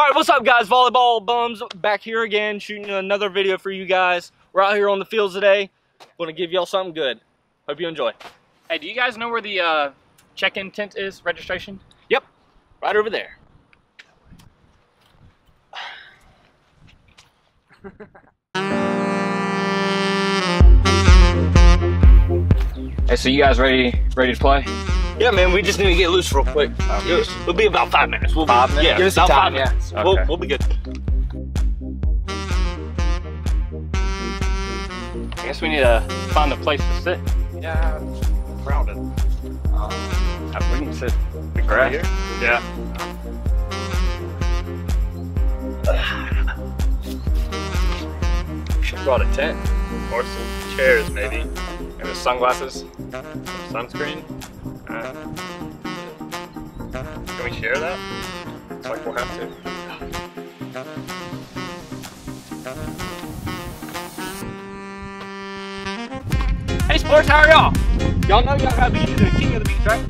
All right, what's up, guys? Volleyball bums back here again, shooting another video for you guys. We're out here on the fields today. Going to give y'all something good. Hope you enjoy. Hey, do you guys know where the uh, check-in tent is, registration? Yep, right over there. Hey, so you guys ready ready to play? Yeah, man, we just need to get loose real quick. Okay. It'll be about five minutes. We'll Five be, minutes? Yeah, Give us about some five yeah. minutes. Okay. We'll, we'll be good. I guess we need to find a place to sit. Yeah, crowded. Um, we can sit the grass. here? Yeah. Should have brought a tent or some chairs, maybe. Maybe sunglasses, some sunscreen. Uh, can we share that? It's like we'll have to. Hey, sports, how are y'all? Y'all know y'all gotta be the king of the beach, right?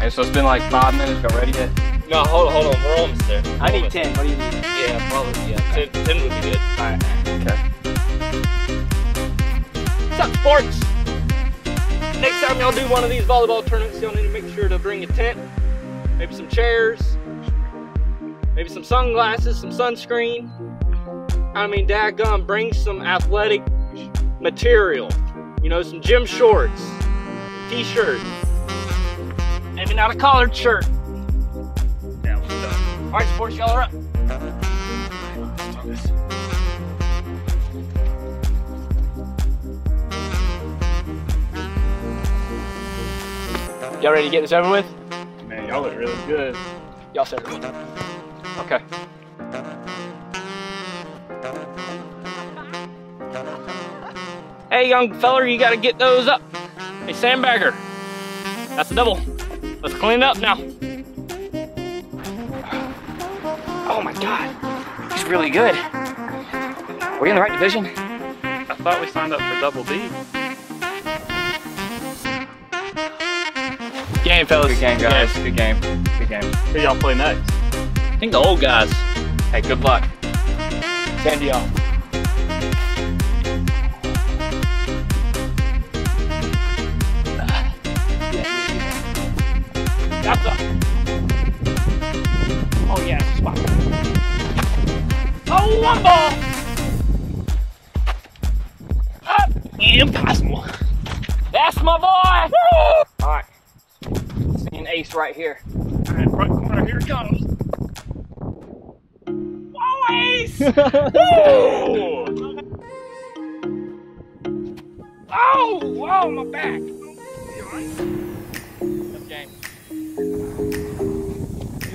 Hey, so it's been like five minutes. Y'all ready yet? No, hold on, hold on. We're almost there. I need Almost 10. What do you need? there. Yeah, probably. Yeah, 10, 10 would be good. Alright. Okay. One of these volleyball tournaments, y'all need to make sure to bring a tent, maybe some chairs, maybe some sunglasses, some sunscreen. I mean, dadgum, bring some athletic material. You know, some gym shorts, t-shirt, maybe not a collared shirt. All right, sports, y'all are up. Y'all ready to get this over with? Man, y'all look really good. Y'all said it. Okay. Hey, young feller, you gotta get those up. Hey, sandbagger. That's a double. Let's clean it up now. Oh my god. He's really good. we in the right division? I thought we signed up for double D. Game, fellas. Good game, guys. Good game. Good game. Who y'all play next? I think the old guys. Hey, good luck. Same to y'all. Ah. That's up. Ace right here. All right, front corner, here it comes. Whoa, ace! Woo! Oh, whoa, my back. Good game.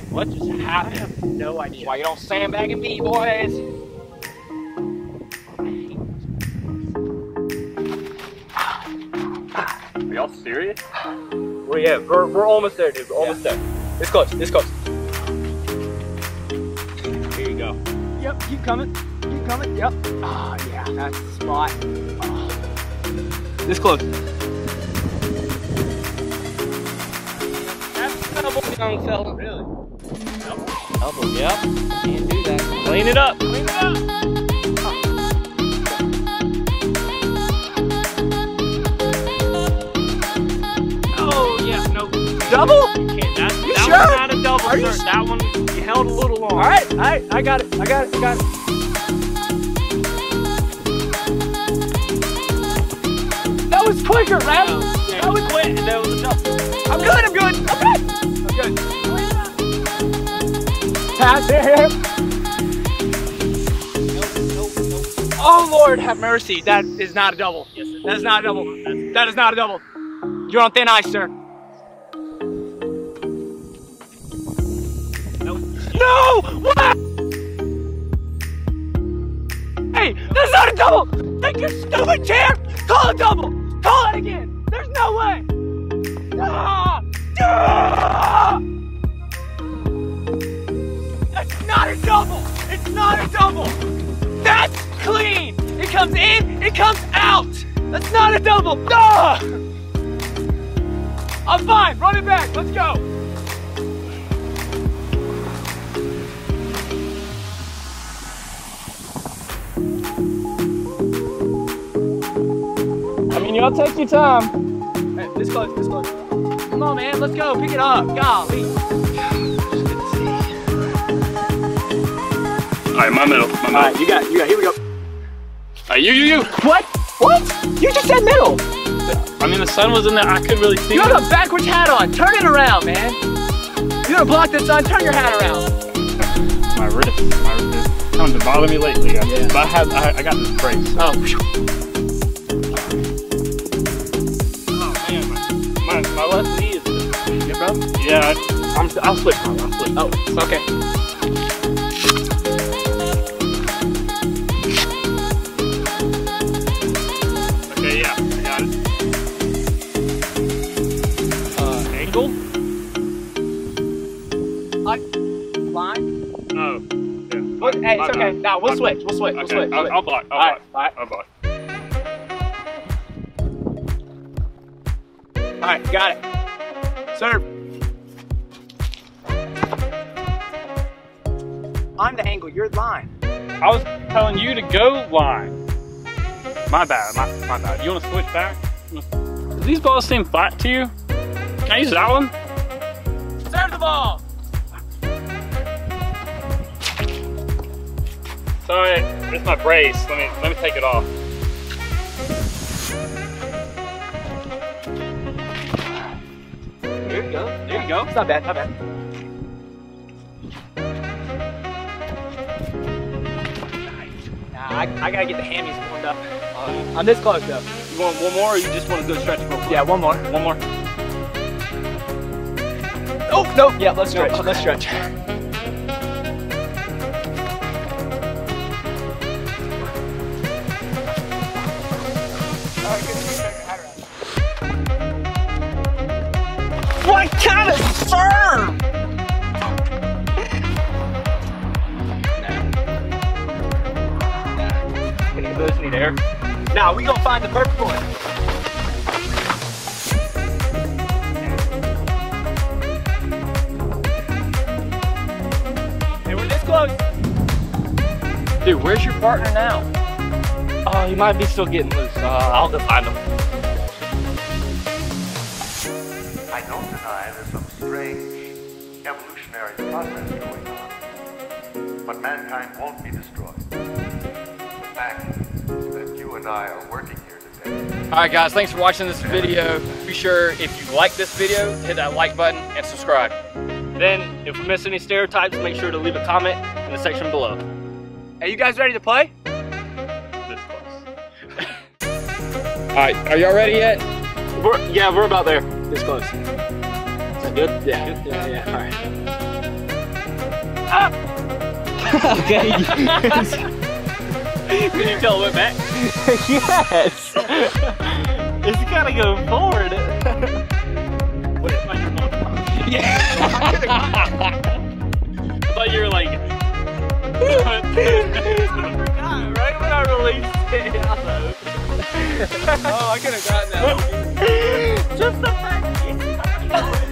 What just happened? I have no idea. Why you don't sandbag and me, boys? Are y'all serious? Well, yeah, we're, we're almost there, dude. We're almost there. It's close. It's close. Here you go. Yep, keep coming. Keep coming. Yep. Ah, yeah, that's the spot. This close. That's double, young fella. Really? Double, yep. Can't do that. Clean it up. Clean it up. Double? You can't. That, You that sure? one's not a double, Are you sir. That one, you held a little long. All right, all right. I got it. I got it. I got it. That was quicker, man. Yeah, That was quick. That was a double. I'm good. I'm good. I'm good. I'm good. Pass here. Oh Lord, have mercy. That is not a double. That is not a double. That is not a double. You're on thin ice, sir. No! What? Hey, that's not a double! Take your stupid chair! Call a double! Call it again! There's no way! Ah! Ah! That's not a double! It's not a double! That's clean! It comes in, it comes out! That's not a double! Ah! I'm fine. Run it back. Let's go. Y'all take your time. Hey, this close. This close. Come on, man. Let's go. Pick it up. Golly. All right, my middle. My middle. All right, you got. You got. Here we go. All right, you, you, you. What? What? You just said middle. I mean, the sun was in there. I couldn't really see. You have a backwards hat on. Turn it around, man. You want to block the sun? Turn your hat around. my wrist. My wrist is kind of bothering me lately. guys. Yeah. But I have, I, I got this brace. Oh bro. Yeah, I'm. I'll slip. I'll slip. Oh, okay. Okay, yeah, I got it. Uh, Ankle? line. Oh. Yeah. Hey, it's okay. Now we'll switch. We'll switch. We'll switch. I'll, block. I'll All right, block. all right. I'll block. All right, got it. Serve. I'm the angle. You're line. I was telling you to go line. My bad. My, my bad. You want to switch back? Do these balls seem flat to you? Can I use that one? Serve the ball. Sorry, it's my brace. Let me let me take it off. There you go. There you go. It's not bad. Not bad. I, I gotta get the hammies warmed up. I'm this close though. You want one more, or you just want to go stretch real quick? Yeah, one more. One more. Oh no. Yeah, let's stretch. Let's stretch. What Any of those need air? Now we gonna find the perfect one. Hey, we're this close. Dude, where's your partner now? Oh, he might be still getting loose. Uh, I'll go find him. I don't deny there's some strange evolutionary process going on. But mankind won't be destroyed. The fact is that you and I are working here today. All right, guys, thanks for watching this video. Be sure if you like this video, hit that like button and subscribe. Then, if we miss any stereotypes, make sure to leave a comment in the section below. Are you guys ready to play? This close. All right, are y'all ready yet? We're, yeah, we're about there. This close. Is that good? Yeah. Yeah, yeah. All right. Ah! okay. Can you tell it went back? yes! it's gotta go forward. Wait, I thought you were Yeah! I thought you were like... forgot, right when I released it. oh, I could have gotten that. Just the fact